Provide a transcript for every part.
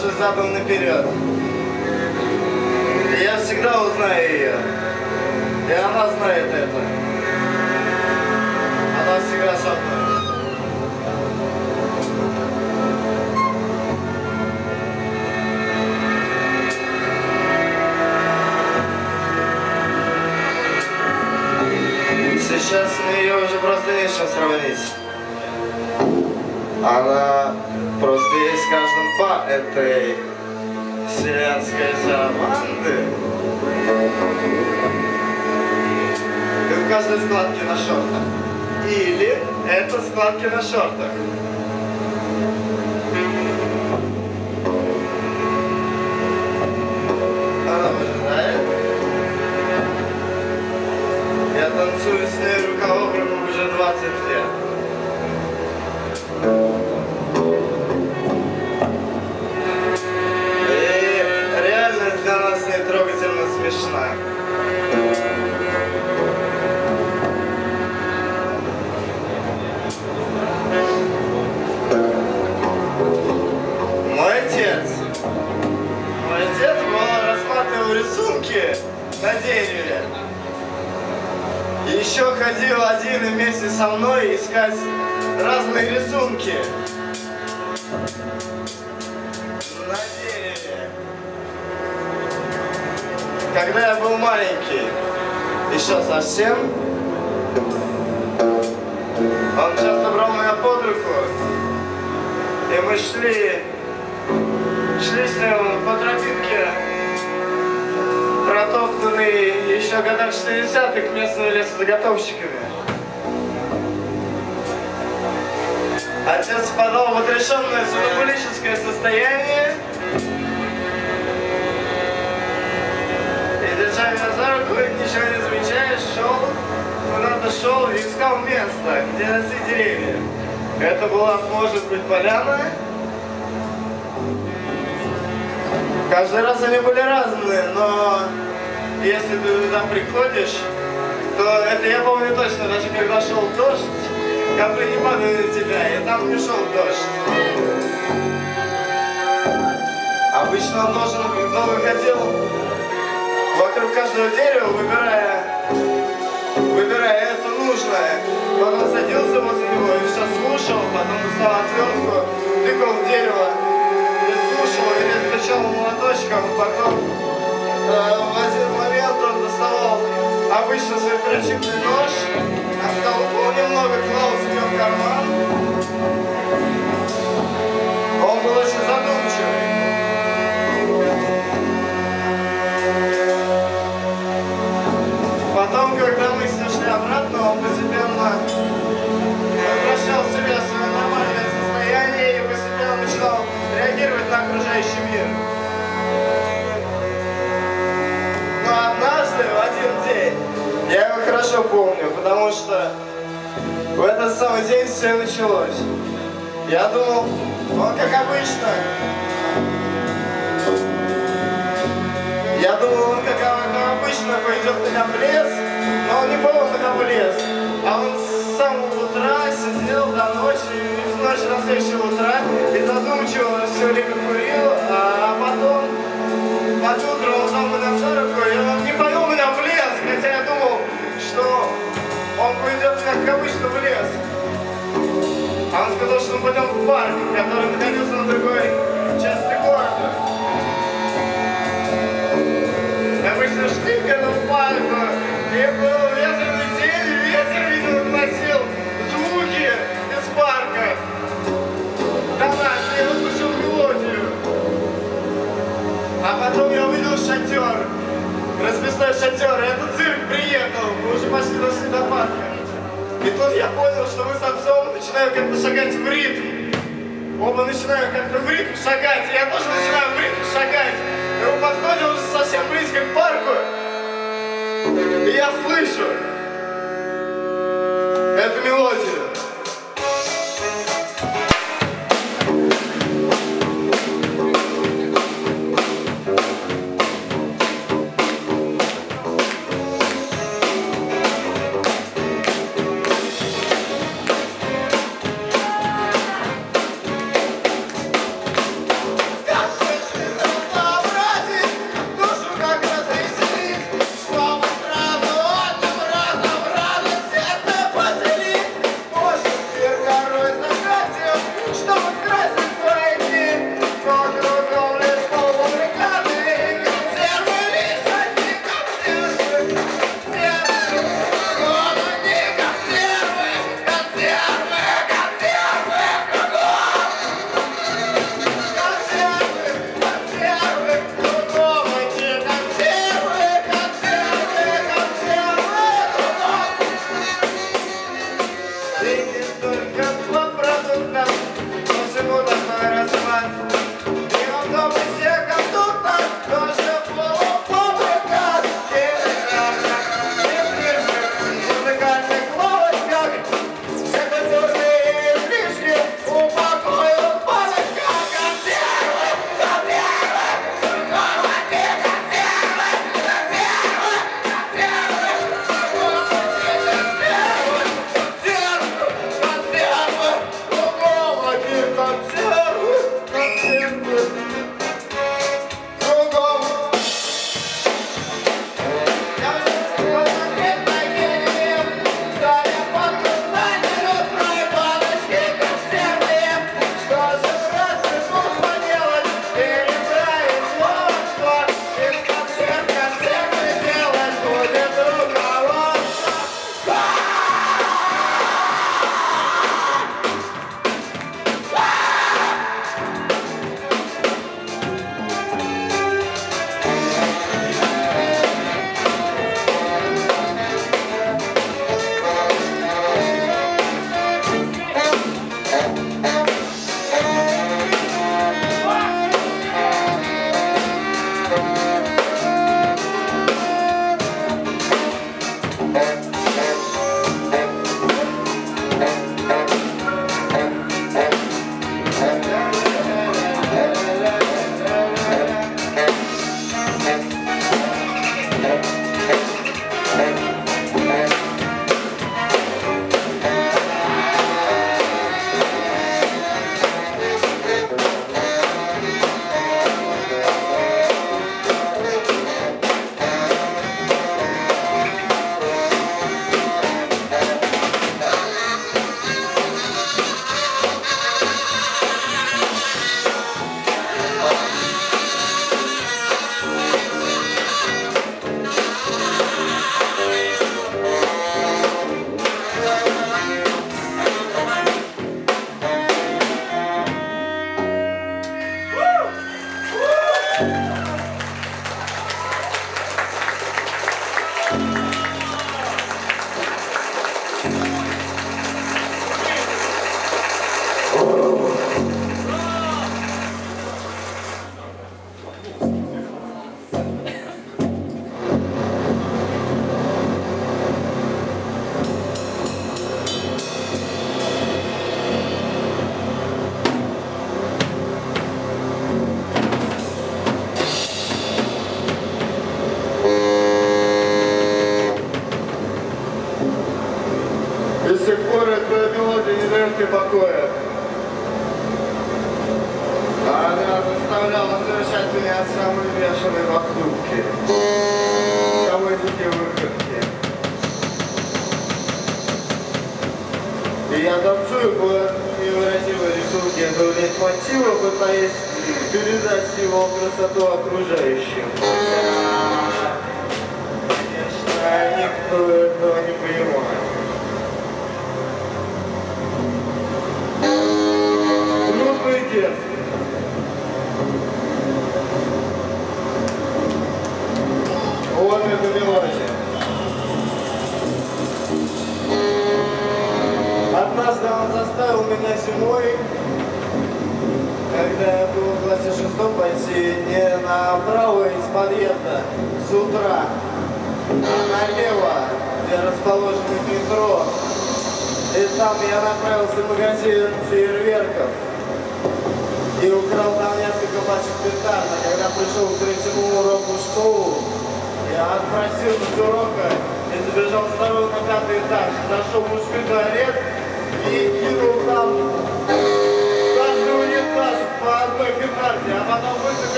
даже задом наперед. И я всегда узнаю ее. И она знает это. Она всегда со мной. Сейчас мне ее уже просто не с чем сравнить. Она просто есть в каждом по этой вселенской шаманды. И в каждой складке на шортах. Или это складки на шортах. Она выжидает. Я танцую с ней рука уже 20 лет. Вместе со мной искать разные рисунки на дереве. Когда я был маленький, еще совсем, он часто брал меня под руку, и мы шли, шли с ним по тропинке протоптанный еще годах 60-х местными лесозаготовщиками. Отец впадал в отрешенное сумбулическое состояние и, держа меня за руку, ничего не замечая, шел, куда-то шел и искал место, где росли деревья. Это была, может быть, поляна, Каждый раз они были разные, но если ты туда приходишь, то это я помню точно, даже когда шел дождь, не падали на тебя, и там не шел дождь. Обычно он должен, долго ходил вокруг каждого дерева, выбирая, выбирая это нужное. Потом садился возле него и все слушал, потом достал отвертку, тыкал в дерево, и слушал, или стучал молоточком, потом э, в один момент он доставал обычно свой прочитанный нож, оттолкнул немного, клал себе в карман. Он был очень задумчивый. Потом, когда мы с обратно, он постепенно возвращал в себя свое нормальное состояние и постепенно начинал реагировать на окружающий мир. Но однажды, в один день, я его хорошо помню, потому что в этот самый день все началось. Я думал, он как обычно. Я думал, он как, обычно пойдет меня в лес, но он не пойдет меня в лес. А он с самого утра сидел до ночи, и с ночи до следующего утра, и задумчиво все время курил, а потом под утро он меня за руку, и он не повел меня в лес, хотя я думал, меня, как обычно, в лес. А он сказал, что мы пойдем в парк, который находился на другой части города. И все шли к этому парку, и был ветреный день, и ветер, видимо, доносил звуки из парка. До я услышал мелодию. А потом я увидел шатер, расписной шатер, и этот цирк приехал, мы уже почти дошли до парка. И тут я понял, что мы с отцом начинаем как-то шагать в ритм. Оба начинают как-то в ритм шагать, и я тоже начинаю в ритм шагать. И мы подходим уже совсем близко к парку, и я слышу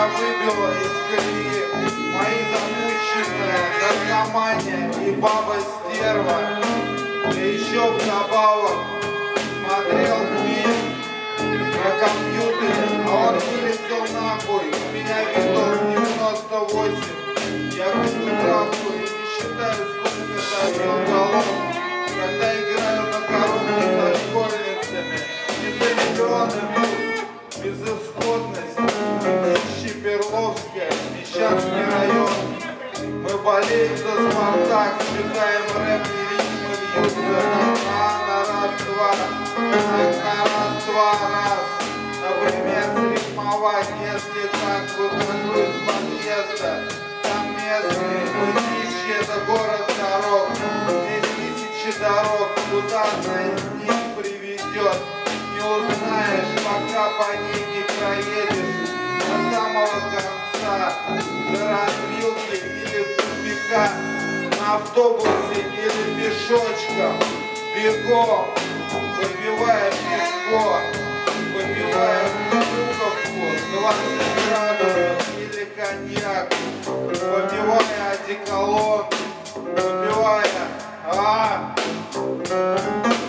меня выбила из колеи. Мои замученные наркомания и баба стерва. Да еще вдобавок смотрел фильм на компьютере, а он вылетел нахуй. У меня Windows 98. Я куплю травку и не считаю, сколько забил голов. Когда играю на коробке со школьницами, минут, безысходность, Несчастный район. Мы болеем за Спартак, читаем рэп, и ритмы льются, как на раз-два, как раз-два раз. Например, рифмовать, если так выхожу из подъезда, там местные, мытищи, это город дорог, здесь тысячи дорог, куда одна из них приведет, не узнаешь, пока по ней не проедешь. До самого конца, до развилки или тупика, на автобусе или пешочком, бегом, выпивая пешко, выпивая буковку, 20 градусов или коньяк, выпивая одеколон, выпивая, а, Не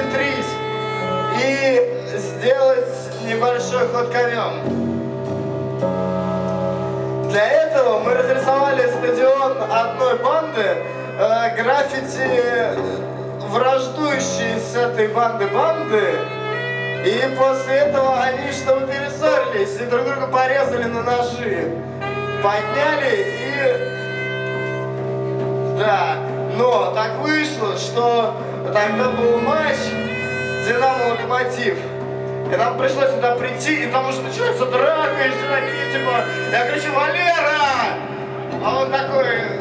схитрить и сделать небольшой ход конем. Для этого мы разрисовали стадион одной банды, э, граффити враждующие с этой банды банды. И после этого они, чтобы перессорились, и друг друга порезали на ножи. Подняли и... Да, но так вышло, что тогда был матч Динамо-Локомотив. И нам пришлось сюда прийти, и там уже начинается драка, и все такие, типа, я кричу, Валера! А он такой,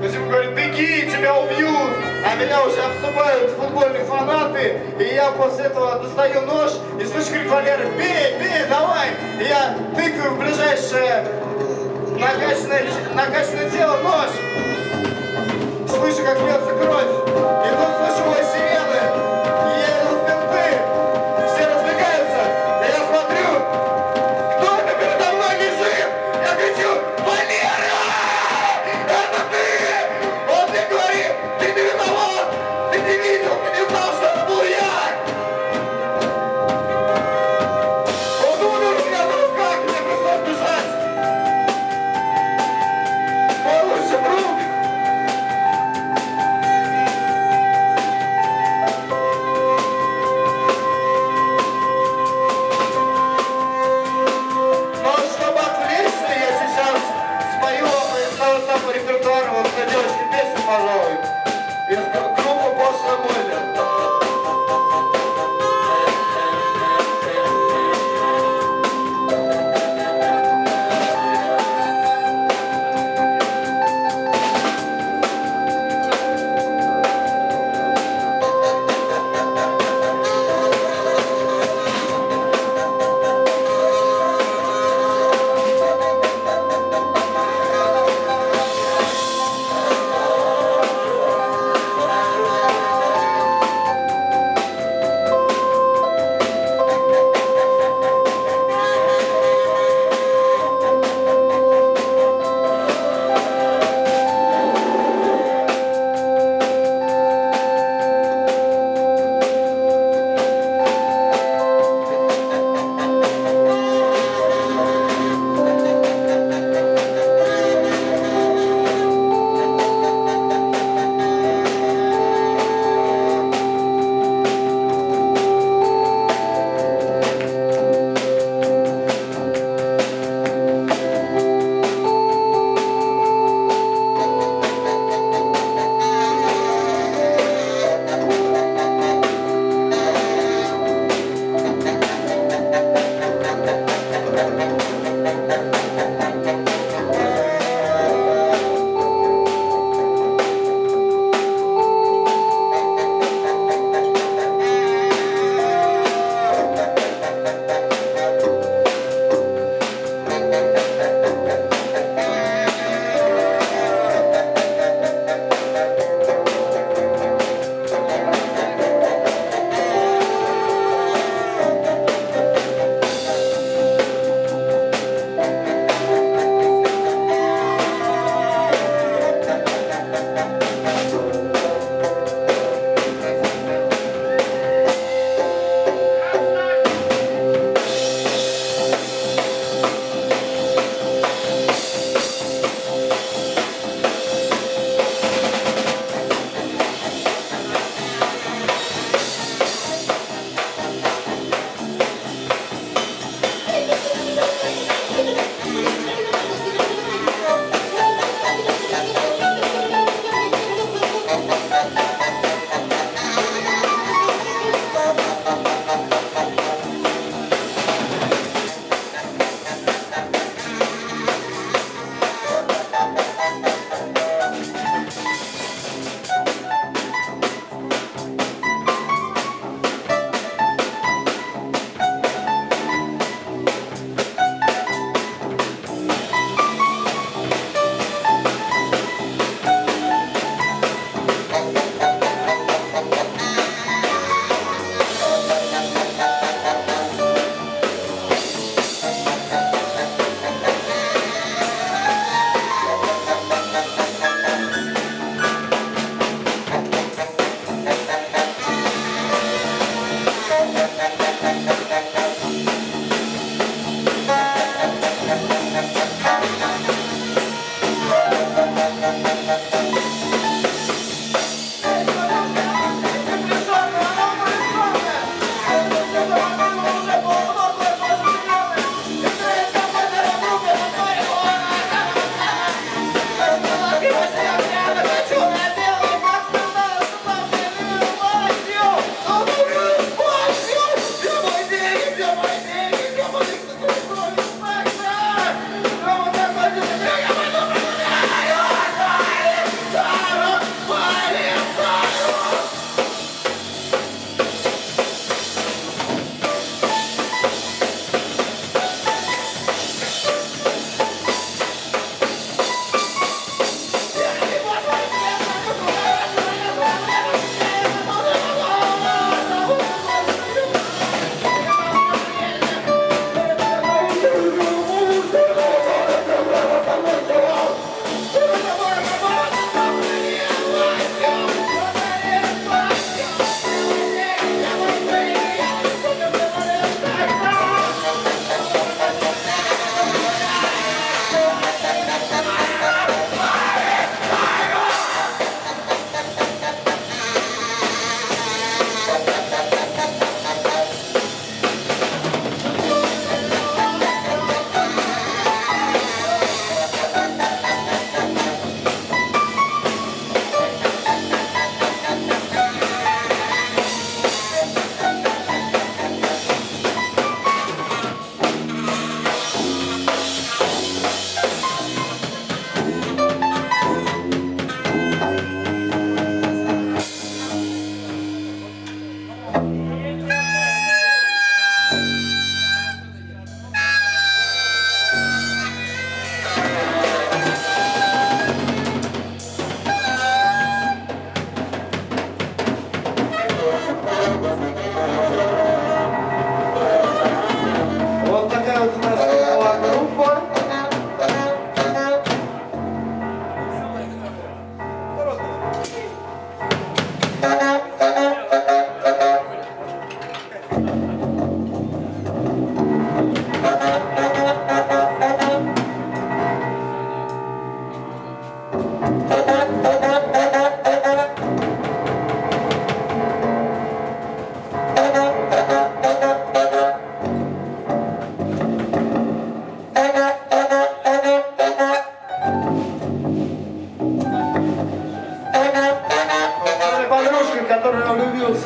ну, типа, говорит, беги, тебя убьют! А меня уже обступают футбольные фанаты, и я после этого достаю нож, и слышу крик Валеры, бей, бей, давай! И я тыкаю в ближайшее накачанное, накачанное тело нож, слышу, как льется кровь, и тут слышу мой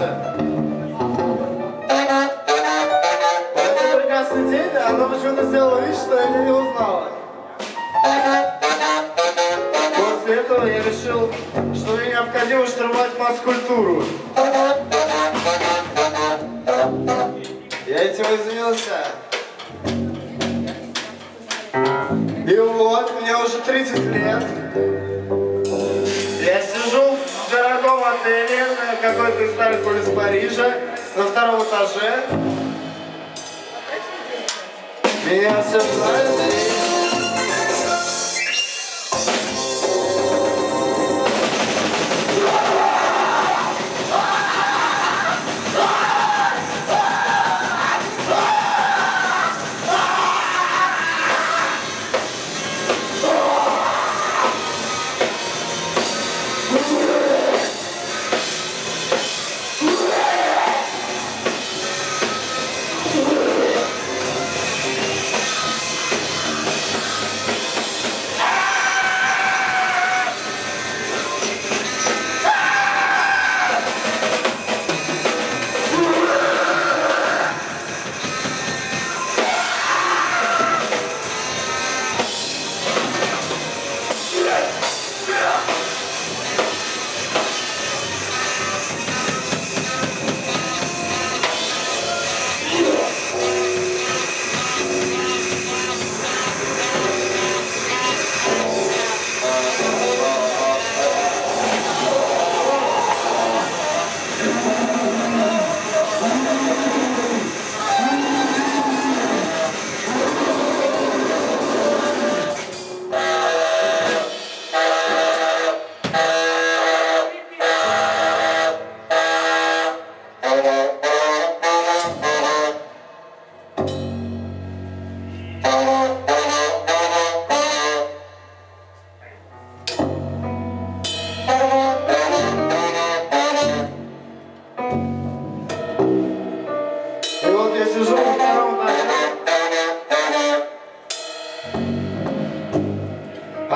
Jackson. Парижа, на втором этаже. Меня все знают.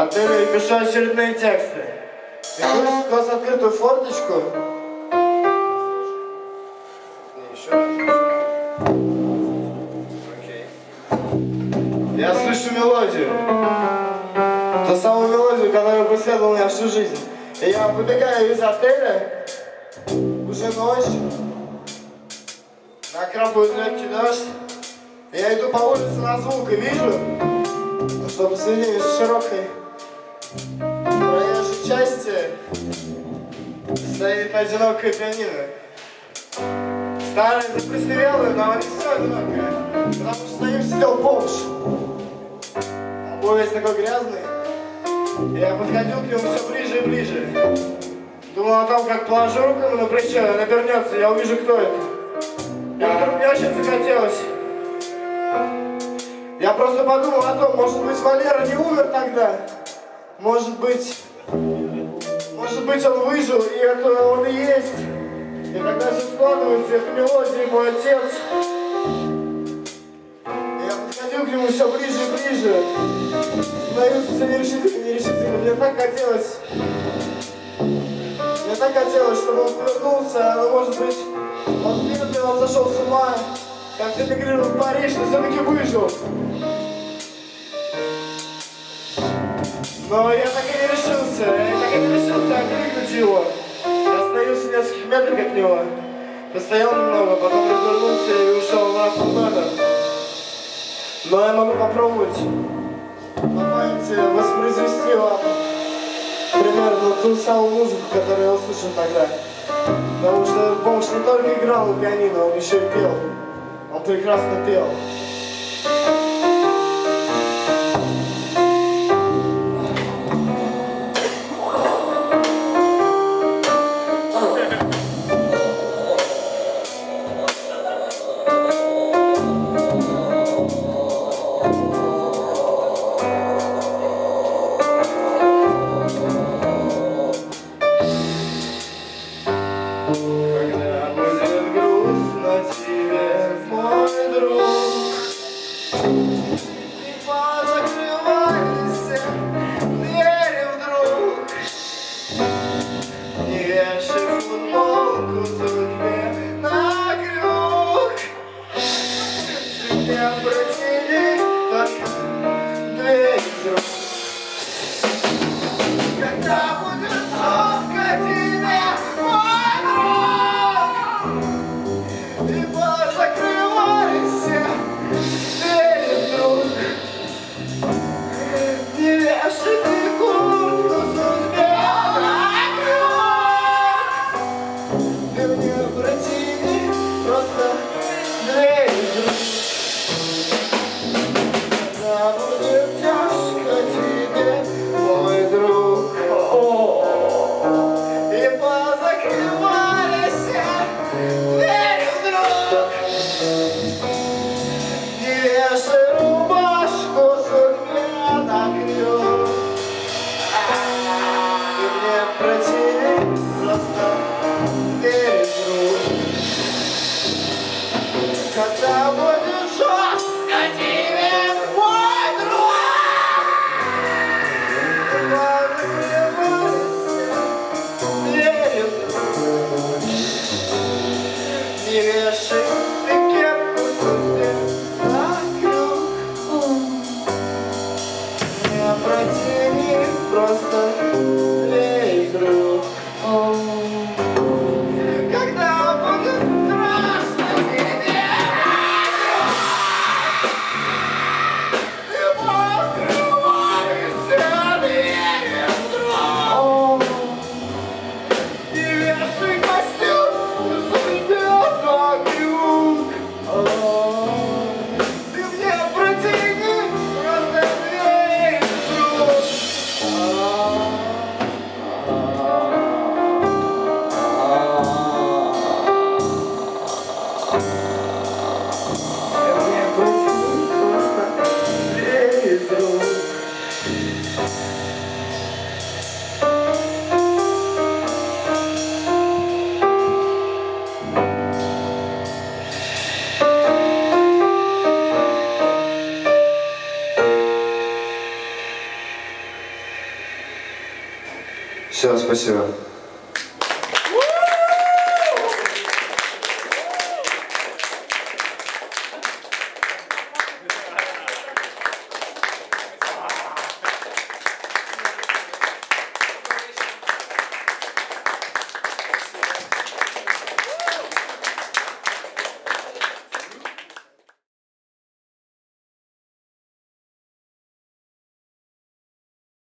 Отеля и пишу очередные тексты. И тут сквозь открытую форточку Не, еще. Окей. Я слышу мелодию. Ту самую мелодию, которая преследовала меня всю жизнь. И я выбегаю из отеля, уже ночь, накрапывает легкий дождь. Я иду по улице на звук и вижу, что посреди широкой проезжей части стоит одинокая пианино. Старая, заплесневелая, но не все одинокая. Потому что на нем сидел бомж. Был весь такой грязный. Я подходил к нему все ближе и ближе. Думал о том, как положу руку ему на плечо, он обернется, я увижу, кто это. И вдруг мне очень захотелось. Я просто подумал о том, может быть, Валера не умер тогда. Может быть, может быть, он выжил, и это он и есть. И тогда все складывается, это мелодия, мой отец. Я подходил к нему все ближе и ближе. Становился все нерешительно, нерешительно. Мне так хотелось мне так хотелось, чтобы он повернулся, но может быть, он медленно зашел с ума, как эмигрировал в Париж, но все-таки выжил. Но я так и не решился, я так и не решился окликнуть его. Остаюсь в нескольких метрах от него. Постоял немного, потом развернулся и ушел в автомобиль. Но я могу попробовать по памяти воспроизвести вам примерно ту самую музыку, которую я услышал тогда. Потому что бомж не только играл на пианино, он еще и пел. Он прекрасно пел. Спасибо.